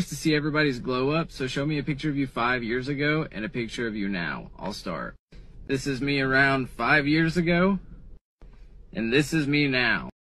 curious to see everybody's glow up, so show me a picture of you five years ago and a picture of you now. I'll start. This is me around five years ago, and this is me now.